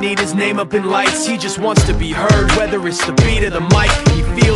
need his name up in lights. He just wants to be heard, whether it's the beat of the mic. He feels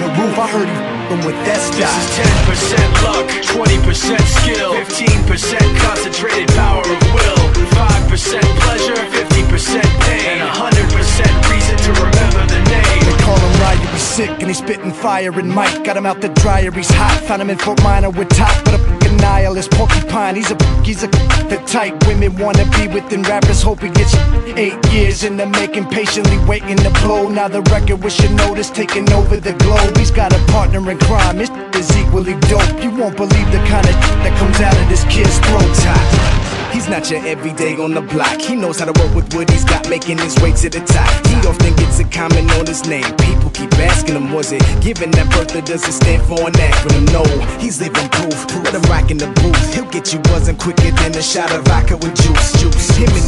the roof. I heard he f***ing with that This is 10% luck, 20% skill, 15% concentrated power of will, 5% pleasure, 50% pain, and 100% reason to remember the name. They call him Ryu, he's sick and he's spitting fire and Mike got him out the dryer, he's hot. Found him in Fort Minor with top, but a nihilist porcupine. He's a he's a the type women wanna be within rappers. Hope he gets eight years in the making, patiently waiting to blow. Now the record with your notice taking over the globe. He's got a partner in crime, his is equally dope. You won't believe the kind of that comes out of this kid's throat. top. He's not your everyday on the block. He knows how to work with what he's got, making his way to the top. He often gets a comment on his name. People keep asking him, was it given that birth or does it stand for an acronym? No, he's living proof. Let him rock in the booth. He'll get you buzzing quicker than a shot of vodka with juice.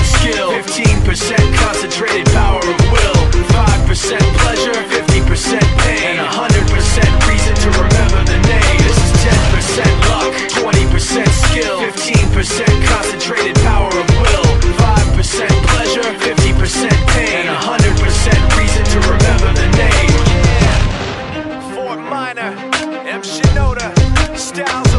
skill, 15% concentrated power of will, 5% pleasure, 50% pain, and 100% reason to remember the name. This is 10% luck, 20% skill, 15% concentrated power of will, 5% pleasure, 50% pain, and 100% reason to remember the name. Yeah. Fort Minor, M. Shinoda, Styles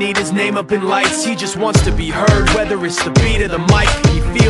need his name up in lights, he just wants to be heard. Whether it's the beat or the mic, he feels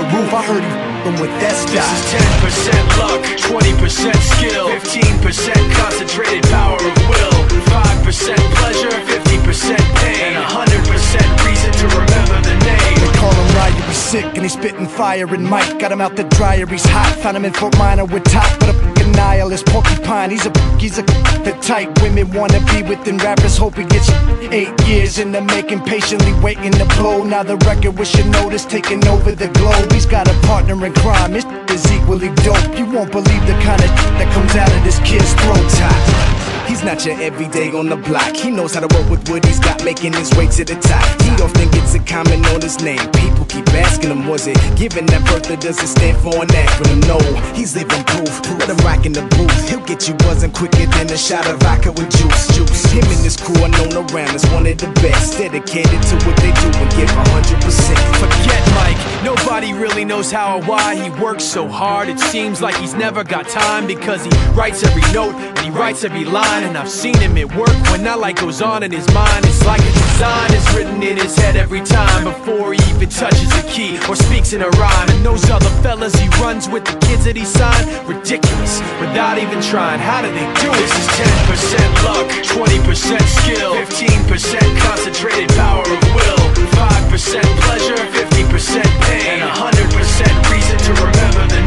roof. I heard he with that This stock. is 10% luck, 20% skill, 15% concentrated power of will, 5% pleasure, 50% pain, and 100% reason to remember the name. They call him Ryu, he's sick and he's spitting fire and Mike got him out the dryer, he's hot. Found him in Fort Minor with top, but a nihilist porcupine. He's a he's a the type women wanna be within rappers. Hope he gets eight years in the making, patiently waiting to blow. Now the record with your notice taking over the globe. He's got a partner in crime. His is equally dope. You won't believe the kind of that comes out of this kid's throat. He's not your everyday on the block. He knows how to work with what he's got, making his way to the top. He often gets a comment on his name. People keep asking him, was it given that birth or does it stand for an acronym? No, he's living proof. Let him rock in the booth. He'll get you buzzing quicker than a shot of vodka with juice. Juice. Him and his crew are known around as one of the best. Dedicated to what they do and give 100%. Forget Mike, nobody really knows how or why he works so hard. It seems like he's never got time because he writes every note he writes every line and I've seen him at work When that light goes on in his mind. It's like a design is written in his head every time Before he even touches a key or speaks in a rhyme. And those other fellas he runs with the kids that he signed Ridiculous, without even trying. How do they do it? This is 10% luck, 20% skill 15% concentrated power of will 5% pleasure, 50% pain And 100% reason to remember this